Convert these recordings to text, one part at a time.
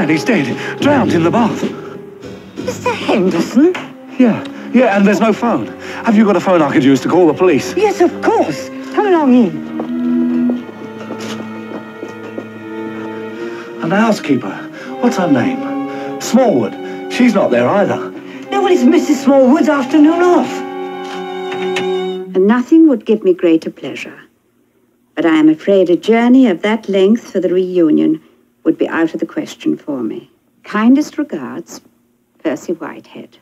man, he's dead. Drowned in the bath. Mr. Henderson? Yeah, yeah, and there's no phone. Have you got a phone I could use to call the police? Yes, of course. Come along in. And the housekeeper, what's her name? Smallwood. She's not there either. No, well, it's Mrs. Smallwood's afternoon off. And nothing would give me greater pleasure. But I am afraid a journey of that length for the reunion would be out of the question for me. Kindest regards, Percy Whitehead.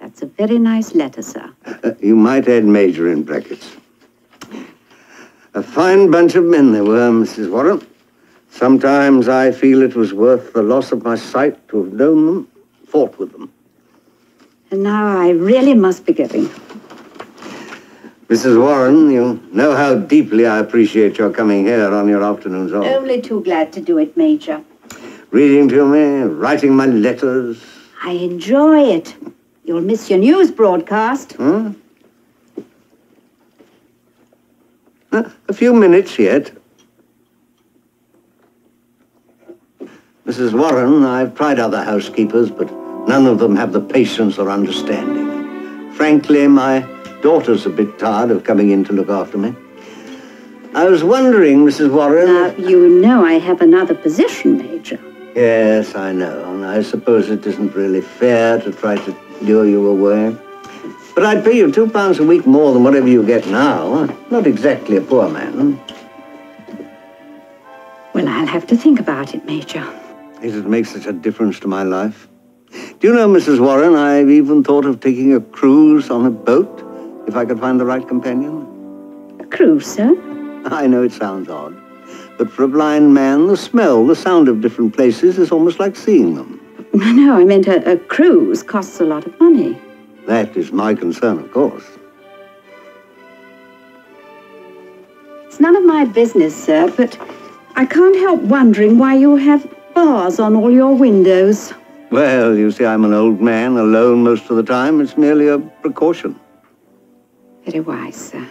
That's a very nice letter, sir. Uh, you might add Major in brackets. A fine bunch of men they were, Mrs. Warren. Sometimes I feel it was worth the loss of my sight to have known them, fought with them. And now I really must be going. Mrs. Warren, you know how deeply I appreciate your coming here on your afternoons off. Only too glad to do it, Major. Reading to me, writing my letters. I enjoy it. You'll miss your news broadcast. Huh? Uh, a few minutes yet. Mrs. Warren, I've tried other housekeepers, but none of them have the patience or understanding. Frankly, my daughter's a bit tired of coming in to look after me. I was wondering, Mrs. Warren... Now, you know I have another position, Major. Yes, I know, and I suppose it isn't really fair to try to lure you away. But I'd pay you two pounds a week more than whatever you get now. Not exactly a poor man. Well, I'll have to think about it, Major. Does it make such a difference to my life? Do you know, Mrs. Warren, I've even thought of taking a cruise on a boat, if I could find the right companion. A cruise, sir? I know it sounds odd, but for a blind man, the smell, the sound of different places is almost like seeing them. No, I meant a, a cruise costs a lot of money. That is my concern, of course. It's none of my business, sir, but I can't help wondering why you have bars on all your windows. Well, you see, I'm an old man, alone most of the time. It's merely a precaution. Very wise, sir.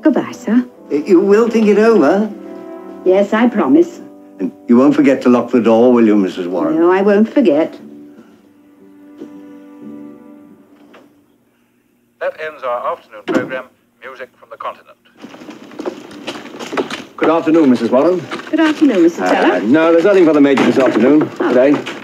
Goodbye, sir. You will think it over? Yes, I promise. And you won't forget to lock the door, will you, Mrs. Warren? No, I won't forget. That ends our afternoon program, Music from the Continent. Good afternoon, Mrs. Warren. Good afternoon, Mr. Teller. Uh, no, there's nothing for the Major this afternoon, today.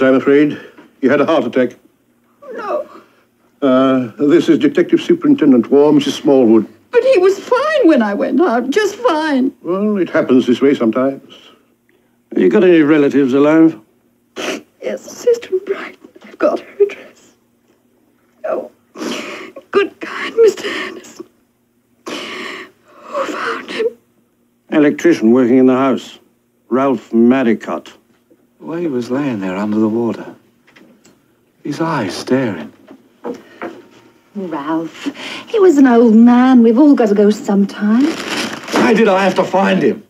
News, I'm afraid. You had a heart attack. No. Uh, this is Detective Superintendent War, Mrs. Smallwood. But he was fine when I went out, just fine. Well, it happens this way sometimes. Have You got any relatives alive? Yes, Sister in Brighton. I've got her address. Oh, good kind Mr. Anderson. Who found him? Electrician working in the house. Ralph Madicott. The way he was laying there under the water. His eyes staring. Ralph. He was an old man. We've all got to go sometime. Why did I have to find him?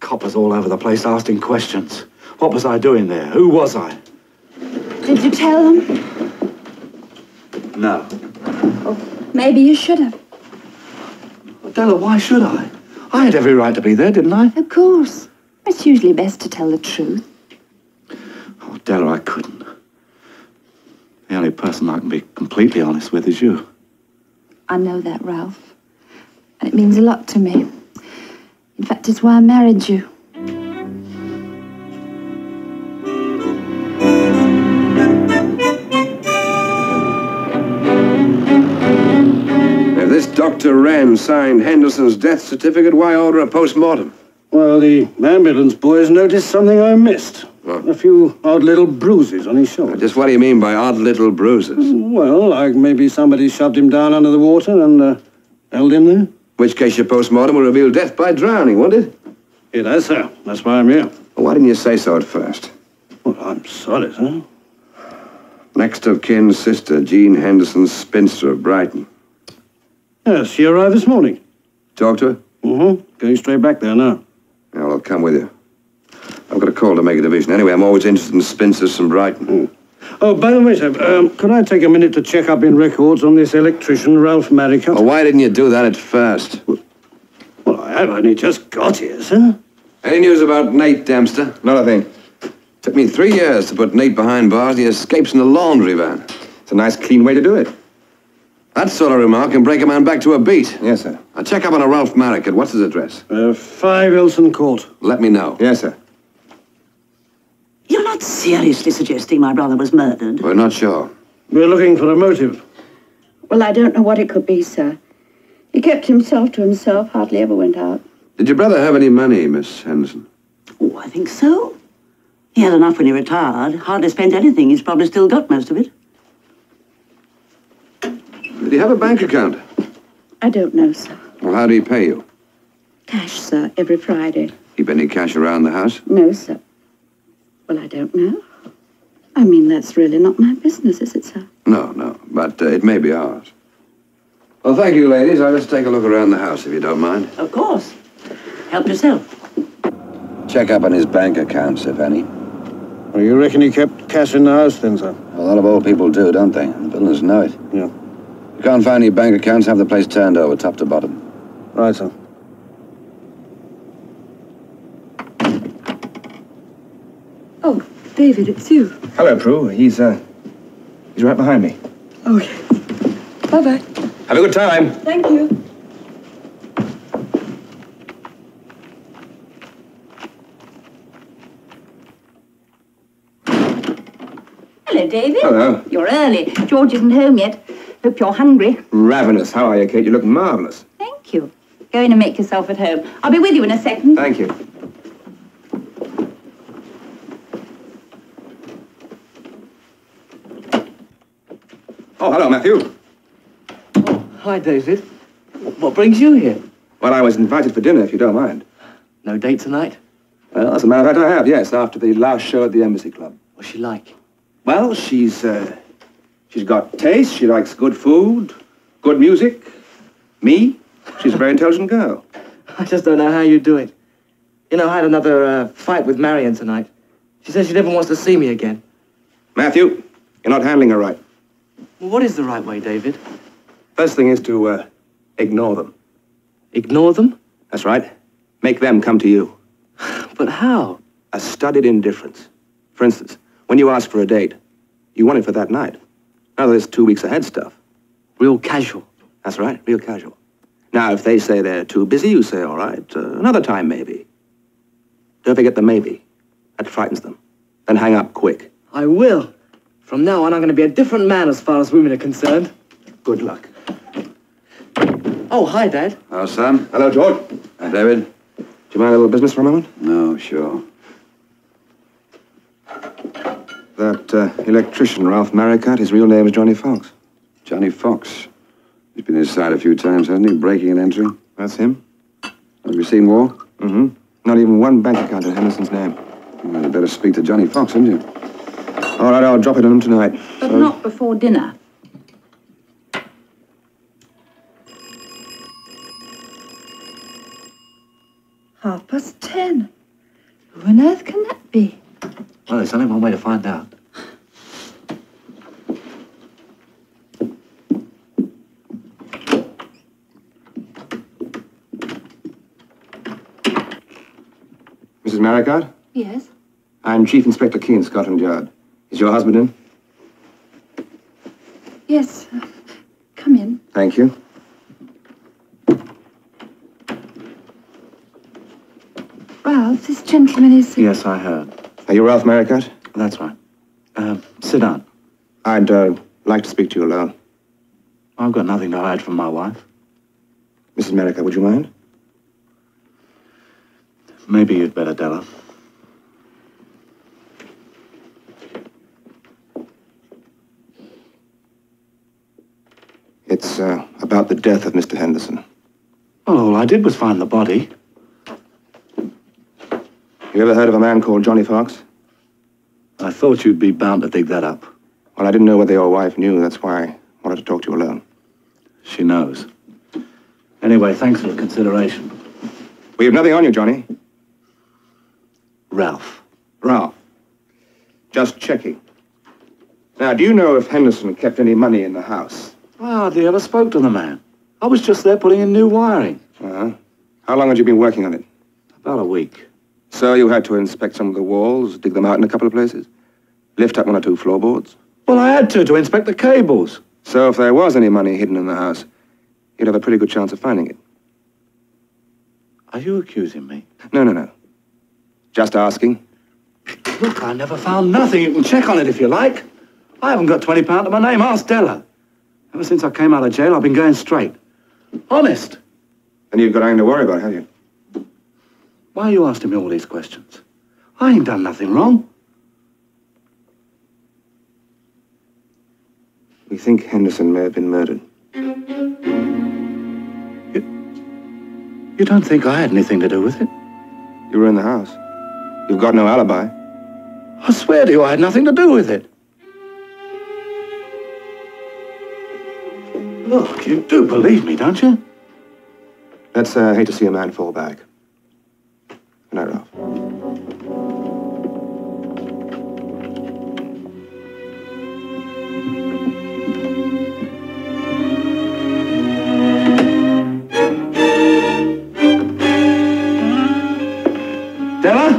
Coppers all over the place asking questions. What was I doing there? Who was I? Did you tell them? No. Oh, maybe you should have. Della, why should I? I had every right to be there, didn't I? Of course. It's usually best to tell the truth. Oh, her I couldn't. The only person I can be completely honest with is you. I know that, Ralph. And it means a lot to me. In fact, it's why I married you. If this Dr. Wren signed Henderson's death certificate, why order a post-mortem? Well, the ambulance boys noticed something I missed. A few odd little bruises on his shoulder. Just what do you mean by odd little bruises? Well, like maybe somebody shoved him down under the water and uh, held him there. In which case your post-mortem will reveal death by drowning, won't it? It has, sir. That's why I'm here. Well, why didn't you say so at first? Well, I'm sorry, sir. Next of kin's sister, Jean Henderson, spinster of Brighton. Yes, she arrived this morning. Talk to her? Mm-hmm. Going straight back there now. Well, I'll come with you. I've got a call to make a division. Anyway, I'm always interested in spinsters from Brighton. Oh, by the way, sir, um, could I take a minute to check up in records on this electrician, Ralph Maricott? Well, why didn't you do that at first? Well, I have only just got here, sir. Any news about Nate Dempster? Not a thing. Took me three years to put Nate behind bars. He escapes in a laundry van. It's a nice, clean way to do it. That sort of remark can break a man back to a beat. Yes, sir. I'll check up on a Ralph Marriott. What's his address? Uh, 5 Elson Court. Let me know. Yes, sir. You're not seriously suggesting my brother was murdered? We're not sure. We're looking for a motive. Well, I don't know what it could be, sir. He kept himself to himself, hardly ever went out. Did your brother have any money, Miss Henderson? Oh, I think so. He had enough when he retired. Hardly spent anything. He's probably still got most of it. Did he have a bank account? I don't know, sir. Well, how do he pay you? Cash, sir, every Friday. Keep any cash around the house? No, sir. Well, I don't know. I mean, that's really not my business, is it, sir? No, no. But uh, it may be ours. Well, thank you, ladies. I'll just take a look around the house, if you don't mind. Of course. Help yourself. Check up on his bank accounts, if any. Well, you reckon he kept cash in the house then, sir? A lot of old people do, don't they? The builders know it. Yeah. You can't find any bank accounts, have the place turned over, top to bottom. Right, sir. Oh, David, it's you. Hello, Prue. He's, uh, he's right behind me. Okay. Bye-bye. Have a good time. Thank you. Hello, David. Hello. You're early. George isn't home yet. Hope you're hungry. Ravenous. How are you, Kate? You look marvelous. Thank you. Go in and make yourself at home. I'll be with you in a second. Thank you. Oh, hello, Matthew. Hi, David. What brings you here? Well, I was invited for dinner, if you don't mind. No date tonight? Well, as a matter of fact, I have, yes, after the last show at the Embassy Club. What's she like? Well, she's, uh, she's got taste, she likes good food, good music. Me, she's a very intelligent girl. I just don't know how you do it. You know, I had another uh, fight with Marion tonight. She says she never wants to see me again. Matthew, you're not handling her right. Well, what is the right way, David? First thing is to, uh, ignore them. Ignore them? That's right. Make them come to you. But how? A studied indifference. For instance, when you ask for a date, you want it for that night. Now there's two weeks ahead stuff. Real casual. That's right, real casual. Now, if they say they're too busy, you say, all right, uh, another time maybe. Don't forget the maybe. That frightens them. Then hang up quick. I will. From now on, I'm going to be a different man as far as women are concerned. Good luck. Oh, hi, Dad. Hello, Sam. Hello, George. Uh, David. Do you mind a little business for a moment? No, sure. That uh, electrician, Ralph Maricat, his real name is Johnny Fox. Johnny Fox. He's been inside a few times, hasn't he? Breaking and entering. That's him. Have you seen War? Mm-hmm. Not even one bank account in Henderson's name. Well, you'd better speak to Johnny Fox, hadn't you? All right, I'll drop it on him tonight. But not before dinner. Half past ten. Who on earth can that be? Well, there's only one way to find out. Mrs. Maricat, Yes. I'm Chief Inspector Keen, Scotland Yard. Is your husband in? Yes. uh, Come in. Thank you. Ralph, this gentleman is. Yes, I heard. Are you Ralph Maricat? That's right. Uh, sit down. I'd uh, like to speak to you alone. I've got nothing to hide from my wife. Mrs. Maricat, would you mind? Maybe you'd better, Della. It's uh, about the death of Mr. Henderson. Well, all I did was find the body. You ever heard of a man called Johnny Fox? I thought you'd be bound to dig that up. Well, I didn't know whether your wife knew. That's why I wanted to talk to you alone. She knows. Anyway, thanks for the consideration. We have nothing on you, Johnny. Ralph. Ralph. Just checking. Now, do you know if Henderson kept any money in the house? I hardly ever spoke to the man. I was just there putting in new wiring. Uh-huh. How long had you been working on it? About a week. So you had to inspect some of the walls, dig them out in a couple of places? Lift up one or two floorboards? Well, I had to, to inspect the cables. So if there was any money hidden in the house, you'd have a pretty good chance of finding it. Are you accusing me? No, no, no. Just asking. Look, I never found nothing. You can check on it if you like. I haven't got 20 pounds to my name. Ask Della. Ever since I came out of jail, I've been going straight. Honest. And you've got nothing to worry about, have you? Why are you asking me all these questions? I ain't done nothing wrong. We think Henderson may have been murdered. You don't think I had anything to do with it? You were in the house. You've got no alibi. I swear to you, I had nothing to do with it. Look, you do believe me, don't you? Let's uh, hate to see a man fall back. Good night, Ralph. Della?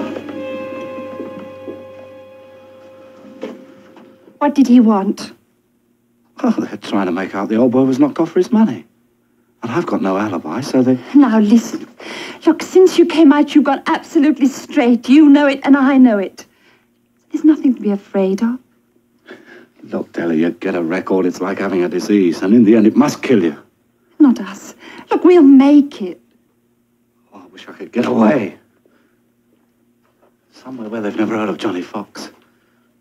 What did he want? Trying to make out the old boy was knocked off for his money. And I've got no alibi, so they... Now listen. Look, since you came out, you've gone absolutely straight. You know it, and I know it. There's nothing to be afraid of. Look, Della, you get a record, it's like having a disease, and in the end it must kill you. Not us. Look, we'll make it. Oh, I wish I could get away. Somewhere where they've never heard of Johnny Fox.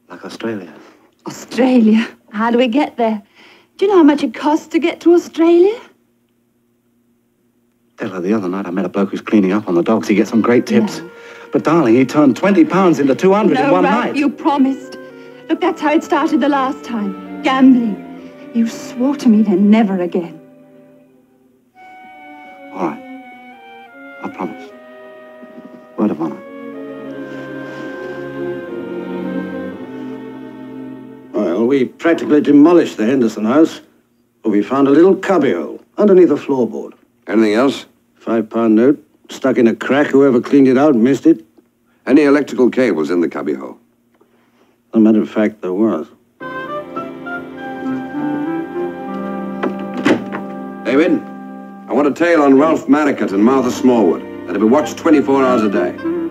Like Australia. Australia. How do we get there? Do you know how much it costs to get to Australia? Della, the other night I met a bloke who's cleaning up on the docks. He gets some great tips. But darling, he turned 20 pounds into 200 in no, one Ralph, night. you promised. Look, that's how it started the last time. Gambling. You swore to me then never again. All right. I promise. Word of honor. We practically demolished the Henderson house, but we found a little cubbyhole underneath a floorboard. Anything else? Five pound note, stuck in a crack. Whoever cleaned it out missed it. Any electrical cables in the cubbyhole? As a matter of fact, there was. David, I want a tail on Ralph Maricat and Martha Smallwood. That'll be watched 24 hours a day.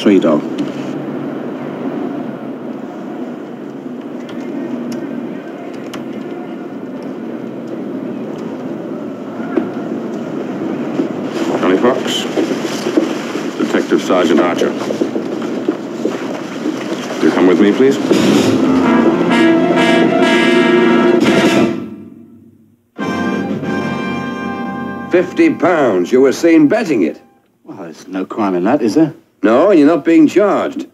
Three dog. Johnny Fox. Detective Sergeant Archer. You come with me, please? Fifty pounds. You were seen betting it. Well, there's no crime in that, is there? No, and you're not being charged.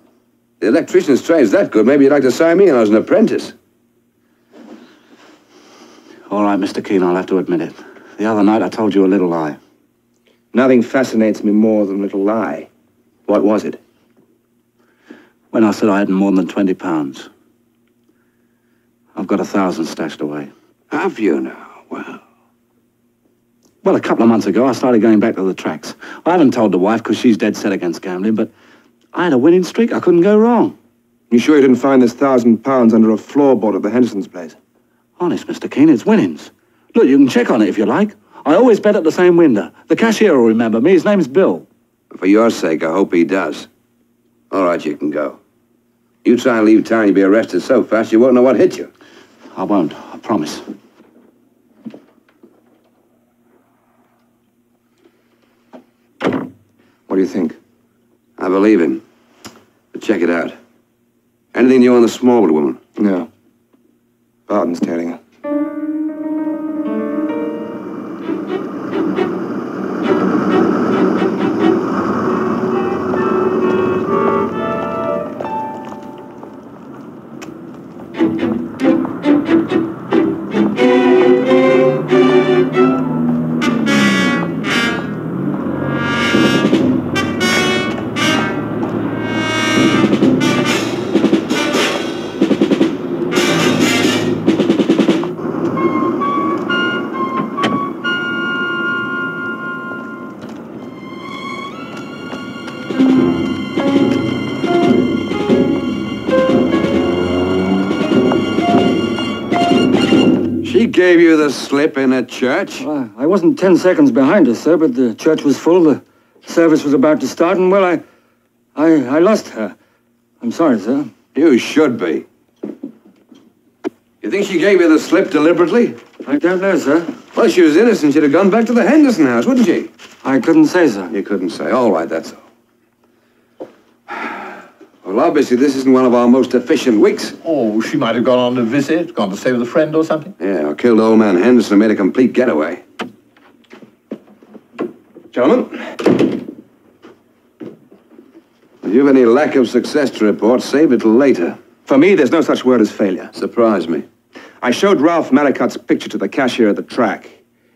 The electrician's trade's that good. Maybe you'd like to sign me in as an apprentice. All right, Mr. Keen, I'll have to admit it. The other night I told you a little lie. Nothing fascinates me more than a little lie. What was it? When I said I hadn't more than 20 pounds. I've got a thousand stashed away. Have you now? Well. Well, a couple of months ago, I started going back to the tracks. I haven't told the wife because she's dead set against gambling, but I had a winning streak. I couldn't go wrong. You sure you didn't find this thousand pounds under a floorboard at the Henderson's place? Honest, Mr. Keen, it's winnings. Look, you can check on it if you like. I always bet at the same window. The cashier will remember me. His name's Bill. For your sake, I hope he does. All right, you can go. You try and leave town, you'll be arrested so fast you won't know what hit you. I won't, I promise. What do you think? I believe him. But check it out. Anything new on the Smallwood woman? No. Barton's telling her. Slip in a church? Well, I wasn't ten seconds behind her, sir, but the church was full. The service was about to start, and well, I, I, I lost her. I'm sorry, sir. You should be. You think she gave you the slip deliberately? I don't know, sir. Well, she was innocent. She'd have gone back to the Henderson house, wouldn't she? I couldn't say, sir. You couldn't say. All right, that's all. Well, obviously, this isn't one of our most efficient weeks. Oh, she might have gone on a visit, gone to stay with a friend or something. Yeah, or killed old man Henderson and made a complete getaway. Gentlemen, if you have any lack of success to report, save it till later. For me, there's no such word as failure. Surprise me. I showed Ralph Maricot's picture to the cashier at the track.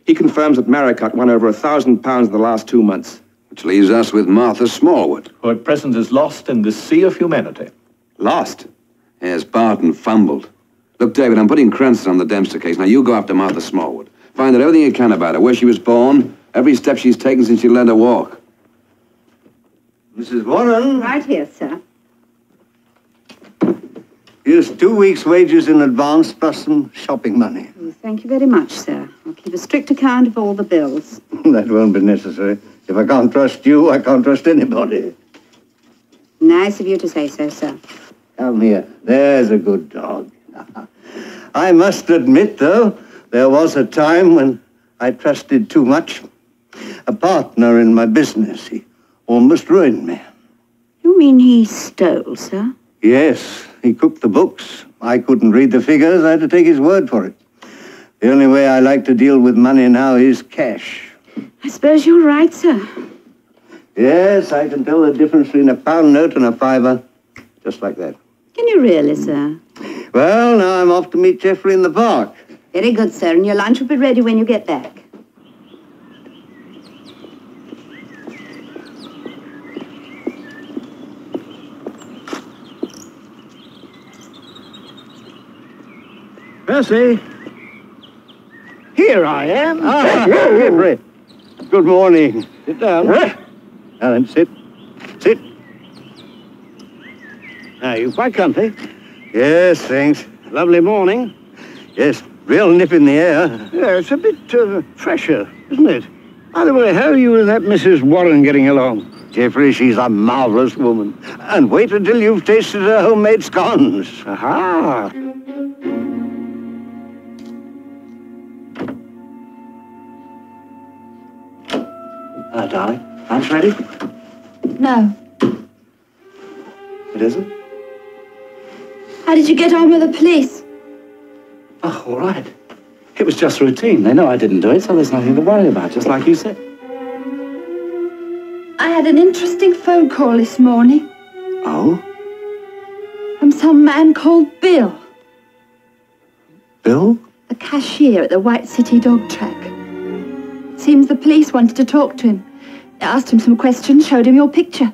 He confirms that Maricot won over a thousand pounds in the last two months. Which leaves us with Martha Smallwood. Who at present is lost in the sea of humanity. Lost? Yes, Barton fumbled. Look, David, I'm putting Cranston on the Dempster case. Now, you go after Martha Smallwood. Find out everything you can about her, where she was born, every step she's taken since she learned to walk. Mrs. Warren, Right here, sir. here's two weeks' wages in advance plus some shopping money. Oh, thank you very much, sir. I'll keep a strict account of all the bills. that won't be necessary. If I can't trust you, I can't trust anybody. Nice of you to say so, sir. Come here. There's a good dog. I must admit, though, there was a time when I trusted too much. A partner in my business, he almost ruined me. You mean he stole, sir? Yes, he cooked the books. I couldn't read the figures. I had to take his word for it. The only way I like to deal with money now is cash. I suppose you're right, sir. Yes, I can tell the difference between a pound note and a fiver. Just like that. Can you really, sir? Well, now I'm off to meet Geoffrey in the park. Very good, sir, and your lunch will be ready when you get back. Percy. Here I am. Ah, Geoffrey. Good morning. Sit down. Now then, sit. Sit. Are you quite comfy? Yes, thanks. Lovely morning. Yes, real nip in the air. Yeah, it's a bit uh, fresher, isn't it? By the way, how are you and that Mrs. Warren getting along? Geoffrey, she's a marvelous woman. And wait until you've tasted her homemade scones. Aha! Darling. Lunch ready? No. It isn't? How did you get on with the police? Oh, all right. It was just routine. They know I didn't do it, so there's nothing to worry about, just like you said. I had an interesting phone call this morning Oh? from some man called Bill, Bill? the cashier at the White City dog track. Seems the police wanted to talk to him. They asked him some questions, showed him your picture.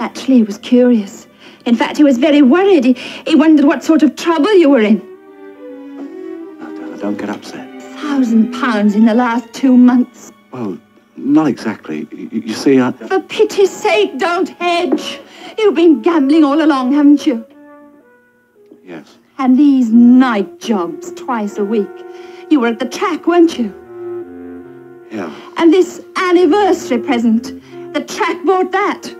Naturally, he was curious. In fact, he was very worried. He, he wondered what sort of trouble you were in. Now, don't get upset. Thousand pounds in the last two months. Well, not exactly. You, you see, I... For pity's sake, don't hedge. You've been gambling all along, haven't you? Yes. And these night jobs twice a week. You were at the track, weren't you? Yeah. And this anniversary present, the track bought that.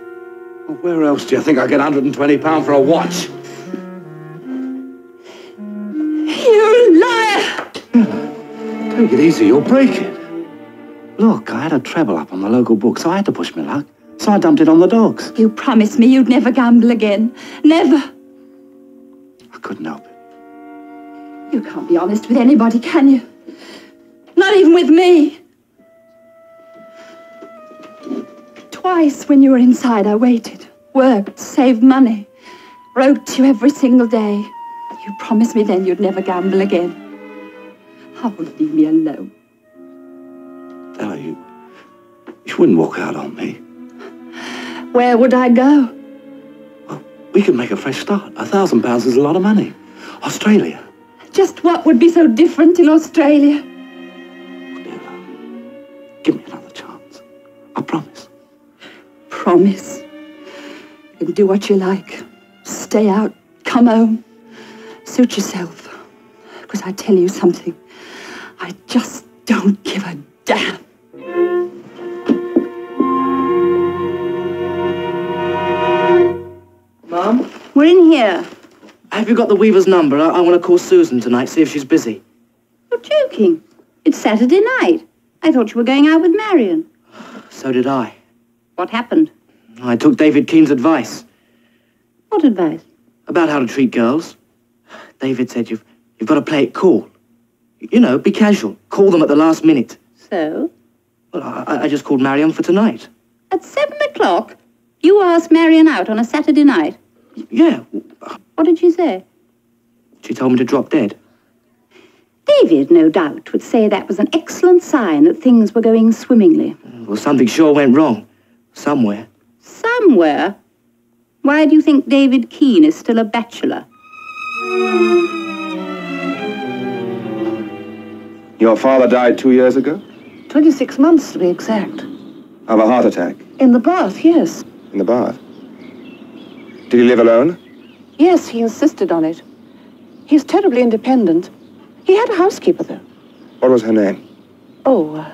Well, where else do you think I get £120 for a watch? You liar! Take it easy, you'll break it. Look, I had a treble up on the local book, so I had to push my luck. So I dumped it on the dogs. You promised me you'd never gamble again. Never. I couldn't help it. You can't be honest with anybody, can you? Not even with me. Twice when you were inside, I waited, worked, saved money, wrote to you every single day. You promised me then you'd never gamble again. How Oh, leave me alone. Ella, you, you wouldn't walk out on me. Where would I go? We could make a fresh start. A thousand pounds is a lot of money. Australia. Just what would be so different in Australia? Give me another chance. I promise. Promise. You can do what you like. Stay out, come home, suit yourself. Because I tell you something, I just don't give a damn. Mum, We're in here. have you got the Weaver's number? I, I want to call Susan tonight, see if she's busy. You're joking. It's Saturday night. I thought you were going out with Marion. So did I. What happened? I took David Keen's advice What advice? about how to treat girls. David said you've, you've got to play it cool. You know, be casual. Call them at the last minute. So? Well, I, I just called Marion for tonight. At seven o'clock? You asked Marion out on a Saturday night? Yeah. What did she say? She told me to drop dead. David, no doubt, would say that was an excellent sign that things were going swimmingly. Well, something sure went wrong. Somewhere. Somewhere. Why do you think David Keen is still a bachelor? Your father died two years ago? 26 months to be exact. Of a heart attack In the bath, yes. in the bath. Did he live alone? Yes, he insisted on it. He's terribly independent. He had a housekeeper, though. What was her name? Oh, uh,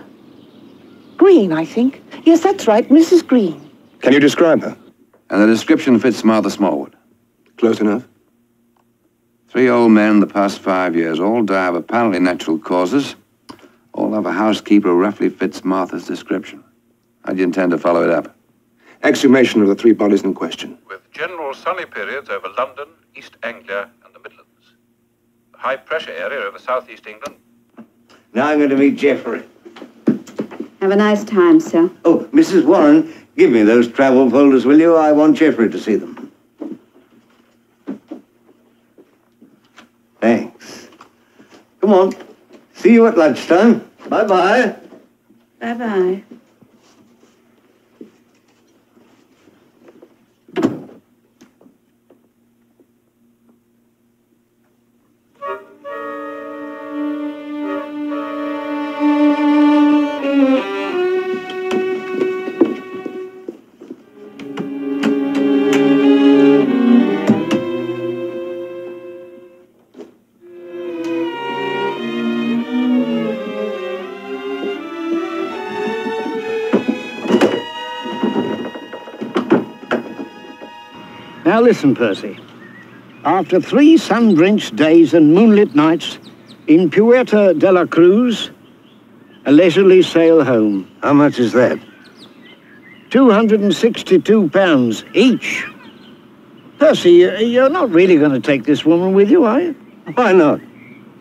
Green, I think. Yes, that's right, Mrs. Green. Can you describe her? And the description fits Martha Smallwood. Close enough. Three old men in the past five years, all die of apparently natural causes. All have a housekeeper who roughly fits Martha's description. How do you intend to follow it up? Exhumation of the three bodies in question. With general sunny periods over London, East Anglia, and the Midlands. The high pressure area over southeast England. Now I'm going to meet Geoffrey. Have a nice time, sir. Oh, Mrs. Warren, Give me those travel folders, will you? I want Geoffrey to see them. Thanks. Come on. See you at lunchtime. Bye-bye. Bye-bye. Now listen, Percy. After three sun-drenched days and moonlit nights in Puerto de la Cruz, a leisurely sail home. How much is that? 262 pounds each. Percy, you- you're not really going to take this woman with you, are you? Why not?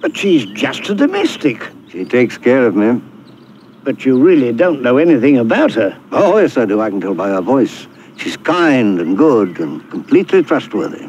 But she's just a domestic. She takes care of me. But you really don't know anything about her. Oh, yes, I do. I can tell by her voice. She's kind and good and completely trustworthy.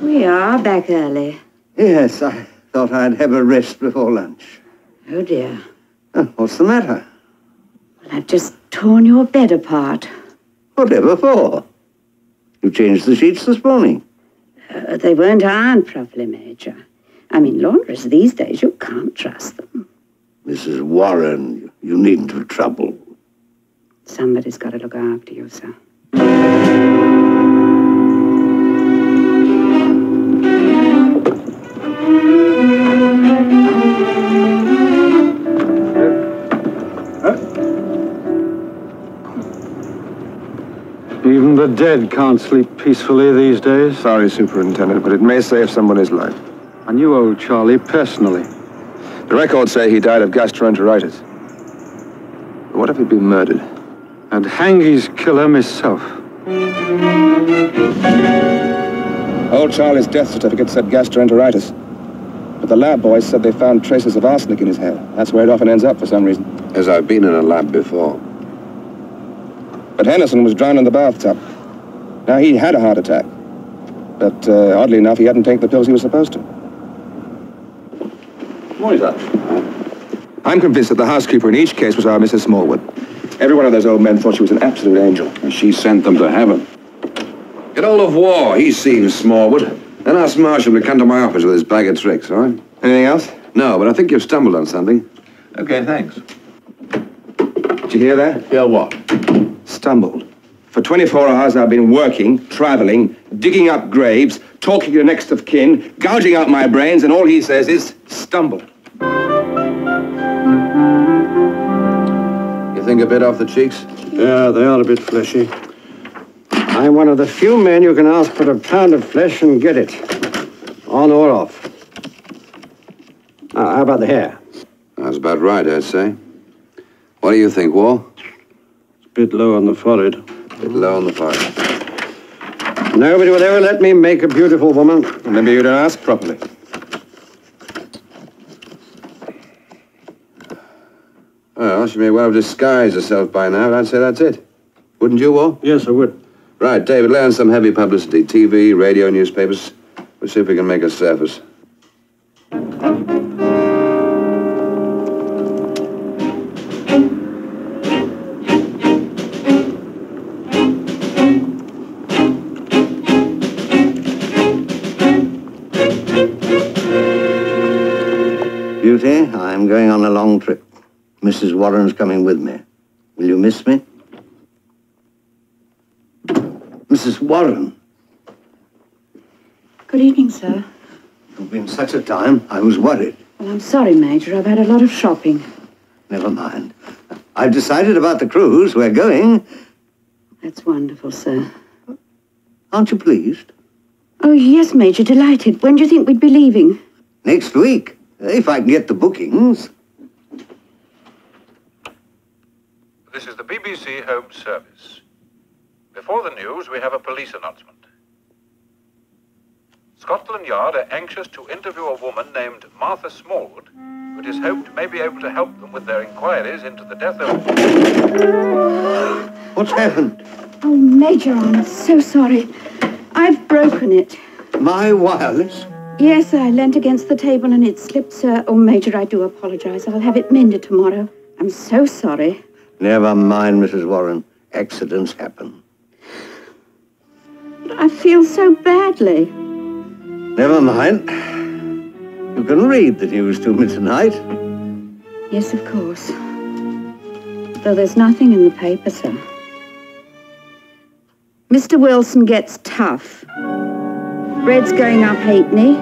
We are back early. Yes, I thought I'd have a rest before lunch. Oh, dear. Oh, what's the matter? Well, I've just torn your bed apart. Whatever for? You changed the sheets this morning. Uh, they weren't ironed properly, Major. I mean, laundries these days, you can't trust them. Mrs. Warren, you needn't have trouble. Somebody's got to look after you, sir. The dead can't sleep peacefully these days. Sorry, Superintendent, but it may save someone his life. I knew old Charlie personally. The records say he died of gastroenteritis. But what if he'd been murdered? I'd hang his killer myself. Old Charlie's death certificate said gastroenteritis. But the lab boys said they found traces of arsenic in his hair. That's where it often ends up for some reason. As I've been in a lab before. But Henderson was drowned in the bathtub. Now, he had a heart attack. But uh, oddly enough, he hadn't taken the pills he was supposed to. What is that? I'm convinced that the housekeeper in each case was our Mrs. Smallwood. Every one of those old men thought she was an absolute angel. And she sent them to heaven. Get hold of War. He's seen Smallwood. Then ask Marshall to come to my office with his bag of tricks, all right? Anything else? No, but I think you've stumbled on something. Okay, thanks. Did you hear that? Hear what? Stumbled. For 24 hours I've been working, traveling, digging up graves, talking to next of kin, gouging out my brains, and all he says is stumble. You think a bit off the cheeks? Yeah, they are a bit fleshy. I'm one of the few men you can ask for a pound of flesh and get it. On or off. Now, how about the hair? That's about right, I'd say. What do you think, War? It's a bit low on the forehead. Bit low on the forehead. Nobody would ever let me make a beautiful woman. Maybe you don't ask properly. Well, she may well have disguised herself by now. I'd say that's it. Wouldn't you, War? Yes, I would. Right, David, lay on some heavy publicity. TV, radio, newspapers. We'll see if we can make a surface. Beauty? Mrs. Warren's coming with me. Will you miss me? Mrs. Warren, Good evening, sir. you've been such a time, I was worried. Well, I'm sorry, Major. I've had a lot of shopping. Never mind. I've decided about the cruise. We're going. That's wonderful, sir. Aren't you pleased? Oh, yes, Major. Delighted. When do you think we'd be leaving? Next week, if I can get the bookings. This is the BBC Home Service. Before the news, we have a police announcement. Scotland Yard are anxious to interview a woman named Martha Smallwood, who it is hoped may be able to help them with their inquiries into the death of... What's happened? Oh, Major, I'm so sorry. I've broken it. My wireless? Yes, I leant against the table and it slipped, sir. Oh, Major, I do apologize. I'll have it mended tomorrow. I'm so sorry. Never mind, Mrs. Warren. Accidents happen. But I feel so badly. Never mind. You can read the news to me tonight. Yes, of course. Though there's nothing in the paper, sir. Mr. Wilson gets tough. Bread's going up halfpenny.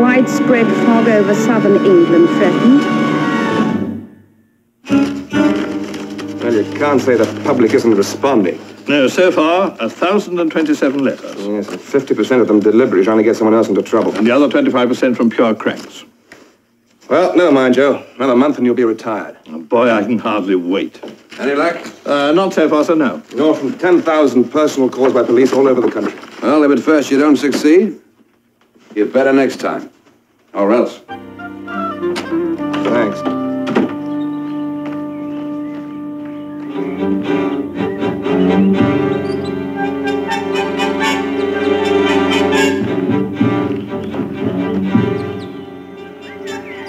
Widespread fog over southern England threatened. Well, you can't say the public isn't responding. No, so far, 1,027 letters. Yes, 50% of them deliberately trying to get someone else into trouble. And the other 25% from pure cranks. Well, never mind, Joe. Another month and you'll be retired. Oh, boy, I can hardly wait. Any luck? Uh, not so far, sir, no. Nor from 10,000 personal calls by police all over the country. Well, if at first you don't succeed, you better next time. Or else. Thanks.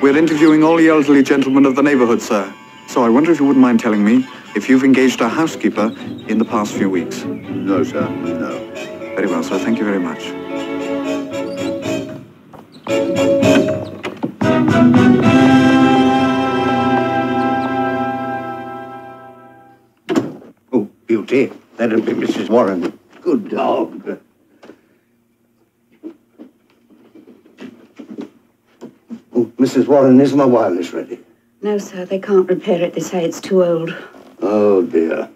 We're interviewing all the elderly gentlemen of the neighborhood, sir. So I wonder if you wouldn't mind telling me if you've engaged a housekeeper in the past few weeks. No, sir. No. Very well, sir. Thank you very much. Oh, beauty. That'll be Mrs. Warren. Good dog. Oh, Mrs. Warren, is my wireless ready? No, sir, they can't repair it. They say it's too old. Oh, dear.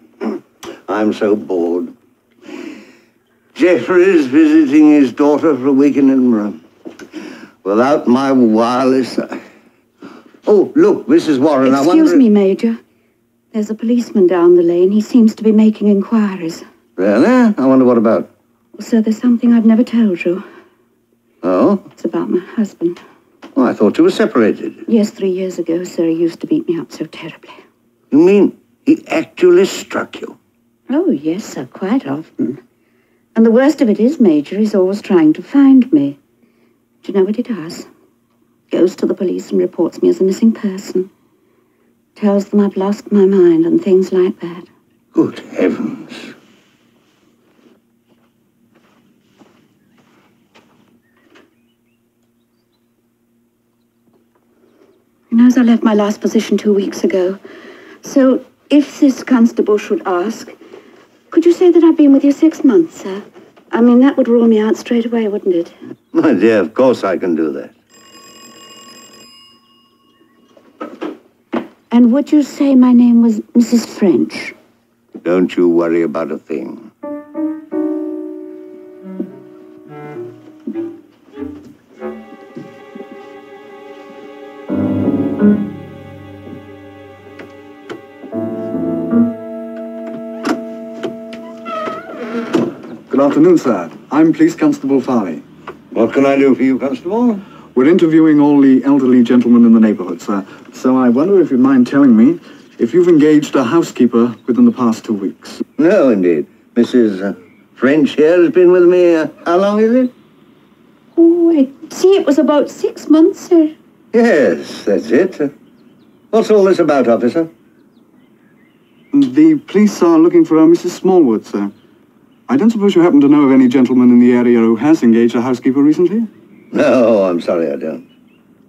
I'm so bored. Geoffrey's visiting his daughter for a week in Edinburgh. Without my wireless... Uh, oh, look, Mrs. Warren, I Excuse me, Major. There's a policeman down the lane. He seems to be making inquiries. Really? I wonder what about. Well, sir, there's something I've never told you. Oh? It's about my husband. Oh, I thought you were separated. Yes, three years ago, sir, he used to beat me up so terribly. You mean he actually struck you? Oh, yes, sir, quite often. Hmm. And the worst of it is, Major, he's always trying to find me. Do you know what he does? Goes to the police and reports me as a missing person. Tells them I've lost my mind and things like that. Good heavens. He knows I left my last position two weeks ago. So if this constable should ask, could you say that I've been with you six months, sir? I mean, that would rule me out straight away, wouldn't it? My dear, of course I can do that. And would you say my name was Mrs. French? Don't you worry about a thing. Afternoon, sir. I'm Police Constable Farley. What can I do for you, Constable? We're interviewing all the elderly gentlemen in the neighborhood, sir. So I wonder if you'd mind telling me if you've engaged a housekeeper within the past two weeks. No, indeed. Mrs. uh, French here has been with me. Uh, how long is it? Oh, I see it was about six months, sir. Yes, that's it. Uh, what's all this about, officer? The police are looking for a Mrs. Smallwood, sir. I don't suppose you happen to know of any gentleman in the area who has engaged a housekeeper recently? No, I'm sorry I don't.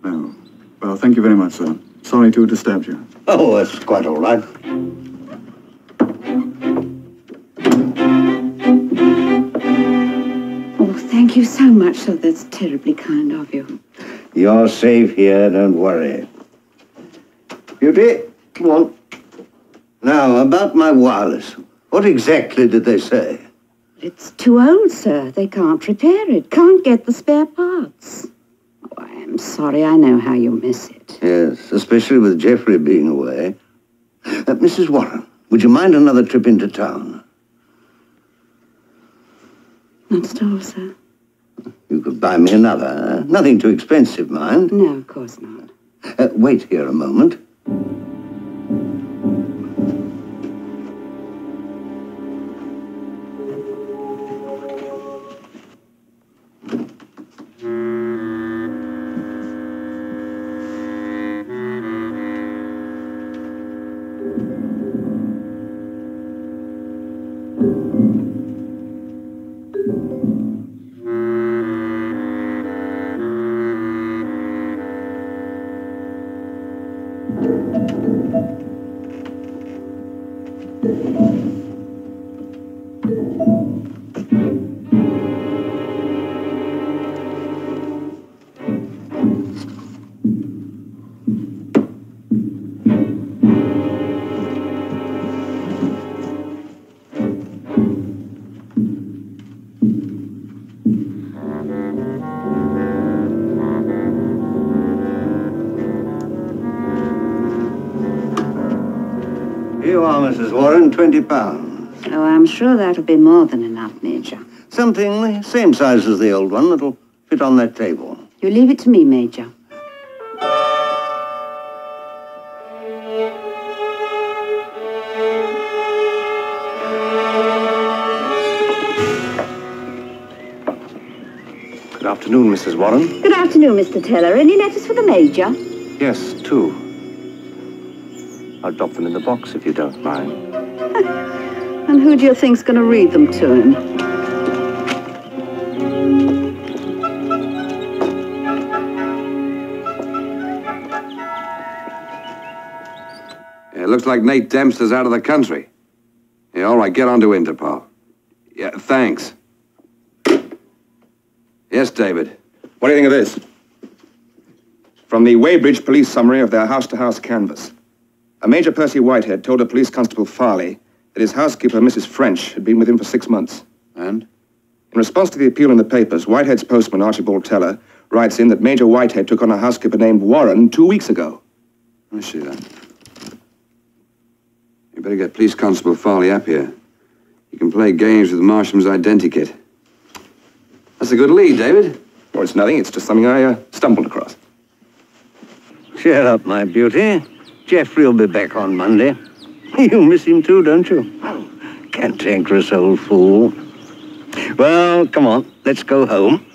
No. Well, thank you very much, sir. Sorry to have disturbed you. Oh, that's quite all right. Oh, thank you so much, sir. That's terribly kind of you. You're safe here, don't worry. Beauty, come on. Now, about my wireless. What exactly did they say? It's too old, sir. They can't repair it. Can't get the spare parts. Oh, I am sorry. I know how you miss it. Yes, especially with Geoffrey being away. Uh, Mrs. Warren, would you mind another trip into town? Not at all, sir. You could buy me another. Nothing too expensive, mind. No, of course not. Uh, wait here a moment. You are, Mrs. Warren, 20 pounds. Oh, I'm sure that'll be more than enough, Major. Something the same size as the old one that'll fit on that table. You leave it to me, Major. Good afternoon, Mrs. Warren. Good afternoon, Mr. Teller. Any letters for the Major? Yes, two. I'll drop them in the box if you don't mind. And who do you think's going to read them to him? It looks like Nate Dempster's out of the country. Yeah, all right, get on to Interpol. Yeah, thanks. Yes, David. What do you think of this? From the Weybridge police summary of their house-to-house canvass. A Major Percy Whitehead told a police constable Farley that his housekeeper, Mrs. French, had been with him for six months. And? In response to the appeal in the papers, Whitehead's postman, Archibald Teller, writes in that Major Whitehead took on a housekeeper named Warren two weeks ago. I see that. You better get Police Constable Farley up here. You can play games with Marsham's identikit. That's a good lead, David. Well, it's nothing. It's just something I uh, stumbled across. Cheer up, my beauty. Geoffrey will be back on Monday. You miss him too, don't you? Cantankerous old fool. Well, come on, let's go home.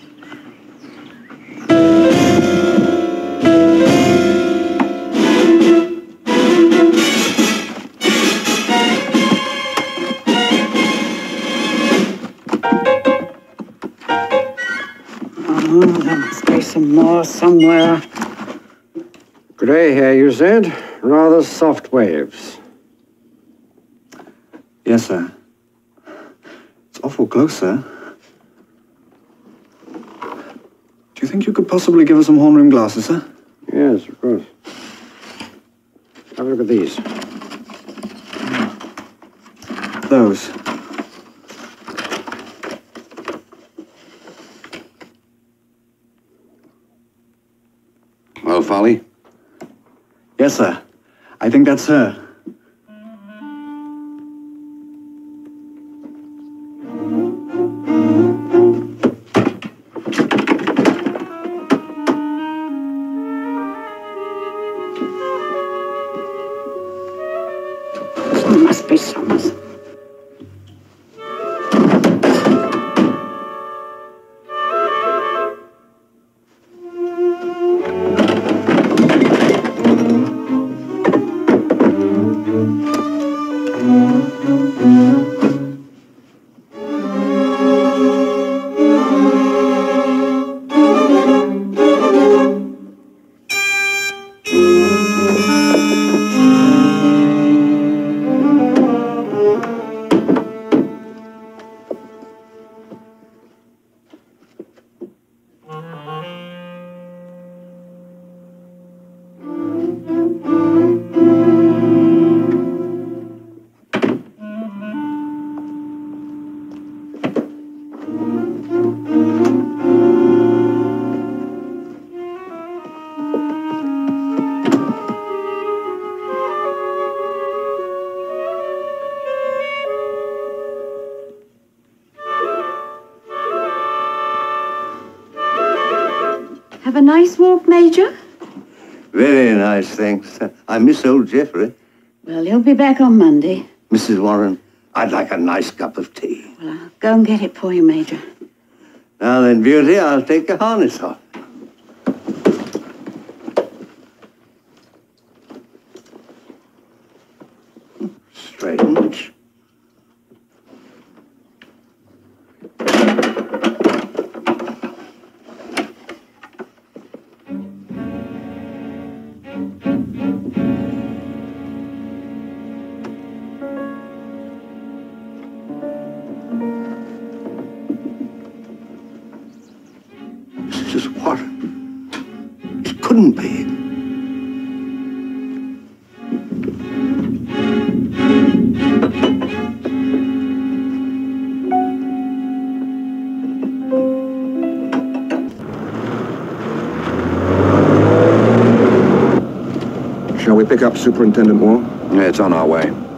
Oh, there must be some more somewhere. Grey hair, you said? Rather soft waves. Yes, sir. It's awful close, sir. Do you think you could possibly give us some horn rim glasses, sir? Yes, of course. Have a look at these. Those. Well, Farley? Yes, sir. I think that's her. Thanks. I miss old Geoffrey. Well, he'll be back on Monday. Mrs. Warren, I'd like a nice cup of tea. Well, I'll go and get it for you, Major. Now then, Beauty, I'll take your harness off. Strange. Couldn't be. Shall we pick up Superintendent Wall? Yeah, it's on our way.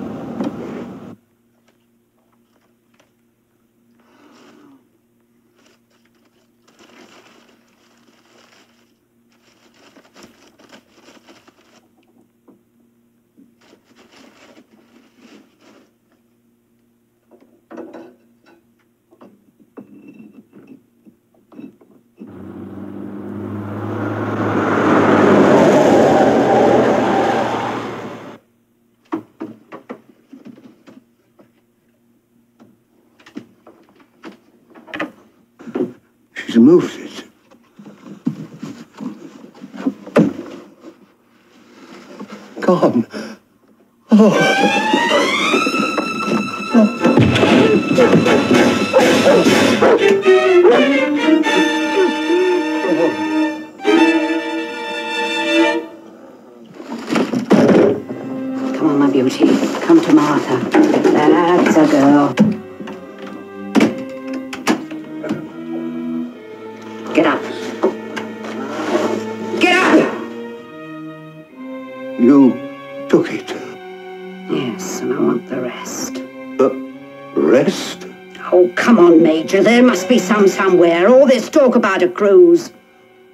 Rest? Oh, come on, Major. There must be some somewhere. All this talk about a cruise.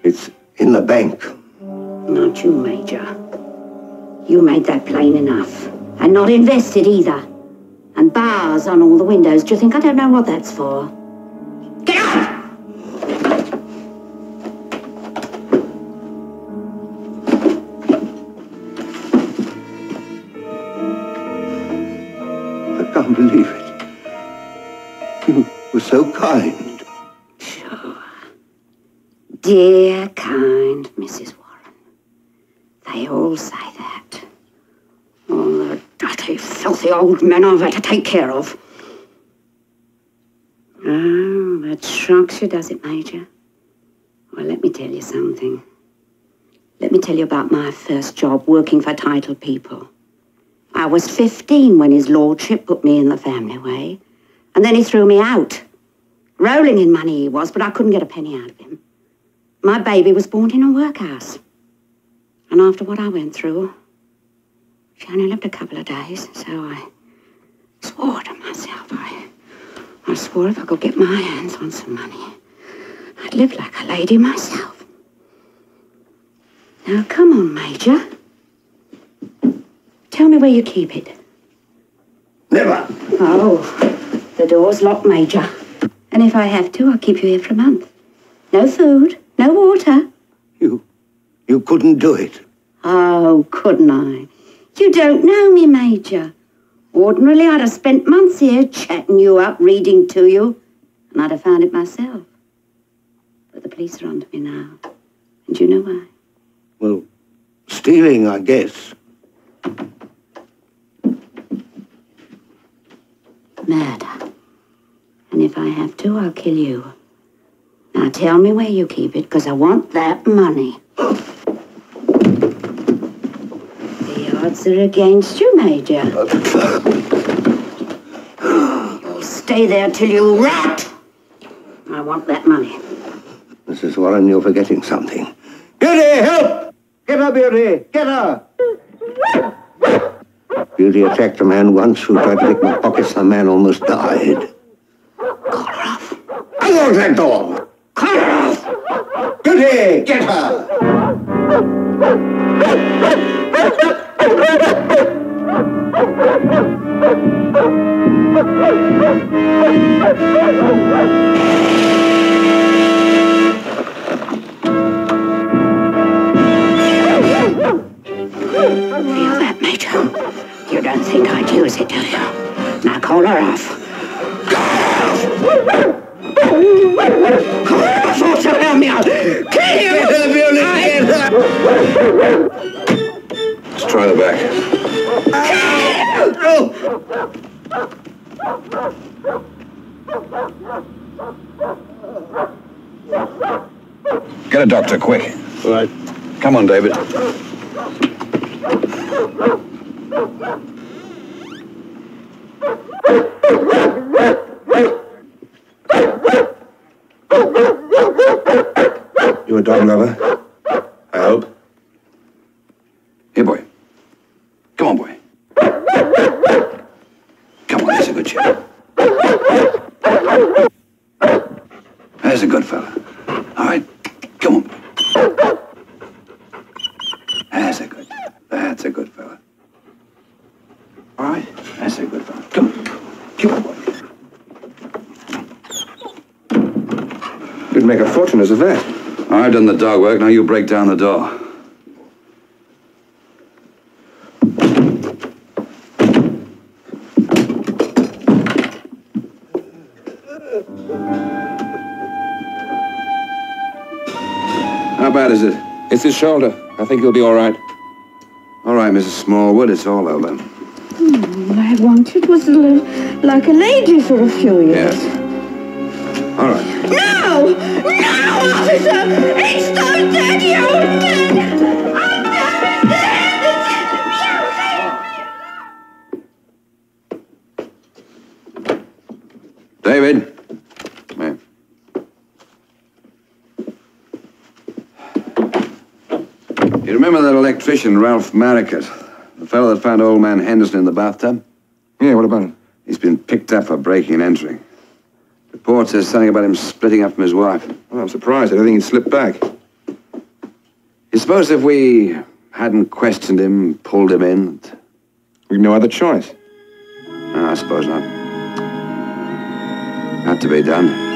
It's in the bank. Not you, Major. You made that plain enough. And not invested either. And bars on all the windows. Do you think I don't know what that's for? Get up! So kind. Dear, kind Mrs. Warren. They all say that. All the dirty, filthy old men I've had to take care of. Oh, that shocks you, does it, Major? Well, let me tell you something. Let me tell you about my first job working for title people. I was 15 when his lordship put me in the family way, and then he threw me out. Rolling in money he was, but I couldn't get a penny out of him. My baby was born in a workhouse. And after what I went through, she only lived a couple of days, so I swore to myself. I, I swore if I could get my hands on some money, I'd live like a lady myself. Now, come on, Major. Tell me where you keep it. Never. Oh, the door's locked, Major. And if I have to, I'll keep you here for a month. No food, no water. You you couldn't do it. Oh, couldn't I? You don't know me, Major. Ordinarily, I'd have spent months here chatting you up, reading to you, and I'd have found it myself. But the police are onto me now. And you know why? Well, stealing, I guess. Murder. And if I have to, I'll kill you. Now tell me where you keep it, because I want that money. The odds are against you, Major. You'll stay there till you rot. I want that money. Mrs. Warren, you're forgetting something. Beauty, help! Get her, Beauty! Get her! Beauty attacked a man once who tried to pick my pockets. The man almost died. Call her off. Unlock that door! Call her off! Beauty! Beauty! Get her! Feel that, Major? You don't think I'd use it, do you? Now call her off. Let's try the back. Get a doctor, quick. Right. Come on, David. You a dog lover? I hope. Here, boy. Come on, boy. Come on, that's a good chap. There's a good fella. All right, come on. That's a good. That's a good fella. All right, that's a good fella. Come on, come on, boy. You'd make a fortune as a vet. I've done the dog work. Now you break down the door. How bad is it? It's his shoulder. I think he'll be all right. All right, Mrs. Smallwood, it's all over. All I wanted was a little, like a lady for a few years. All right. No! No, officer! It's not that you dead! David. Come here. You remember that electrician, Ralph Marriott? The fellow that found old man Henderson in the bathtub? Yeah, what about him? He's been picked up for breaking and entering. Report says something about him splitting up from his wife. Well, I'm surprised. I don't think he'd slip back. You suppose if we hadn't questioned him, pulled him in? We'd no other choice. No, I suppose not. Had to be done.